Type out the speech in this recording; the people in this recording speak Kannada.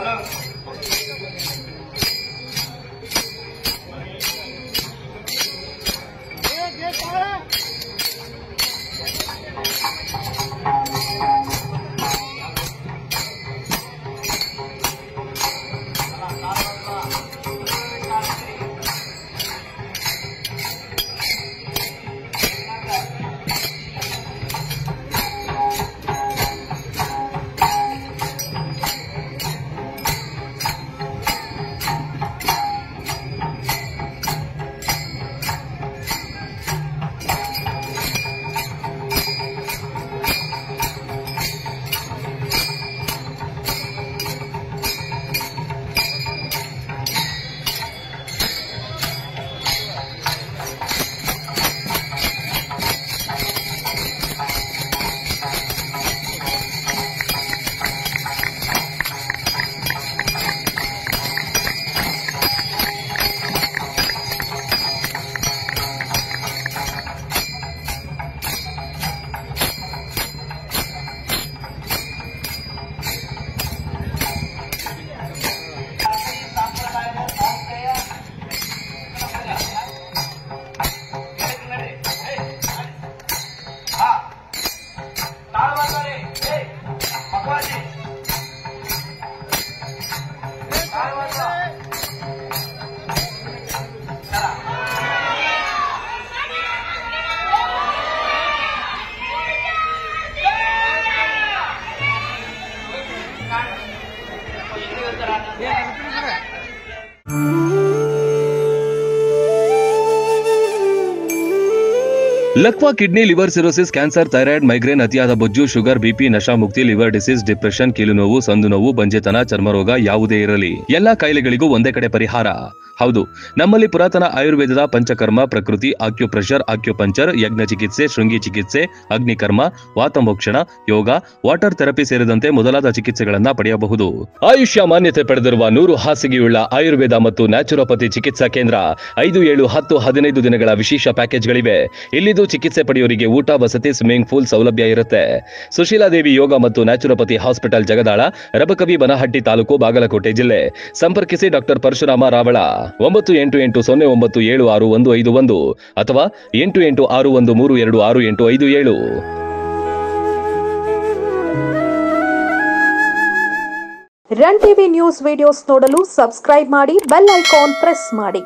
color ಲಕ್ವಾ kidney, liver cirrhosis, cancer, thyroid, migraine, ಅತಿಯಾದ ಬೊಜ್ಜು, ಶುಗರ್ ಬಿಪಿ ನಶಾ ಮುಕ್ತಿ ಲಿವರ್ ಡಿಸೀಸ್, ಡಿಪ್ರೆಷನ್ ಕೀಲು ನೋವು ಸಂದು ನೋವು ಬಂಜೆತನ, ಚರ್ಮರೋಗ ಯಾವುದೇ ಇರಲಿ. ಎಲ್ಲಾ ಕಾಯಿಲೆಗಳಿಗೂ ಒಂದೇ ಕಡೆ ಪರಿಹಾರ. ಹೌದು. ನಮ್ಮಲ್ಲಿ ಪುರಾತನ ಆಯುರ್ವೇದದ ಪಂಚಕರ್ಮ, ಪ್ರಕೃತಿ, ಆಕ್ಯುಪ್ರೆಷರ್, ಆಕ್ಯುಪಂಚರ್, ಯಜ್ಞ ಚಿಕಿತ್ಸೆ, ಶೃಂಗಿ ಚಿಕಿತ್ಸೆ, ಅಗ್ನಿಕರ್ಮ, ವಾತಮೋಕ್ಷಣ, ಯೋಗ, ವಾಟರ್ ಥೆರಪಿ ಸೇರಿದಂತೆ ಮೊದಲಾದ ಚಿಕಿತ್ಸೆಗಳನ್ನ ಪಡೆಯಬಹುದು. ಆಯುಷ್ಯ ಮಾನ್ಯತೆ ಪಡೆದಿರುವ ನೂರು ಹಾಸಿಗೆಯುಳ್ಳ ಆಯುರ್ವೇದ ಮತ್ತು ನ್ಯಾಚುರೋಪತಿ ಚಿಕಿತ್ಸಾ ಕೇಂದ್ರ ಐದು, ಏಳು, ಹತ್ತು, ಹದಿನೈದು ದಿನಗಳ ವಿಶೇಷ ಪ್ಯಾಕೇಜ್ಗಳಿವೆ. ಇಲ್ಲಿದ್ದು ಚಿಕಿತ್ಸೆ ಪಡೆಯೋರಿಗೆ ಊಟ, ವಸತಿ, ಸ್ವಿಮ್ಮಿಂಗ್ ಪೂಲ್ ಸೌಲಭ್ಯ ಇರುತ್ತೆ. ಸುಶೀಲಾದೇವಿ ಯೋಗ ಮತ್ತು ನ್ಯಾಚುರೋಪತಿ ಹಾಸ್ಪಿಟಲ್ ಜಗದಾಳ, ರಬಕವಿ, ಬನಹಟ್ಟಿ ತಾಲೂಕು ಬಾಗಲಕೋಟೆ ಜಿಲ್ಲೆ. ಸಂಪರ್ಕಿಸಿ ಡಾಕ್ಟರ್ ಪರಶುರಾಮ ರಾವಳ. ಒಂಬತ್ತು ಎಂಟು ಎಂಟು ಸೊನ್ನೆ ಒಂಬತ್ತು ಏಳು ಆರು ಒಂದು ಐದು ಒಂದು ಅಥವಾ ಎಂಟು ಎಂಟು ಆರು ಒಂದು ಮೂರು ಎರಡು ಆರು ಎಂಟು ಐದು ಏಳು. ರನ್ ಟಿವಿ ನ್ಯೂಸ್ ವಿಡಿಯೋಸ್ ನೋಡಲು ಸಬ್ಸ್ಕ್ರೈಬ್ ಮಾಡಿ ಬೆಲ್ ಐಕಾನ್ ಪ್ರೆಸ್ ಮಾಡಿ.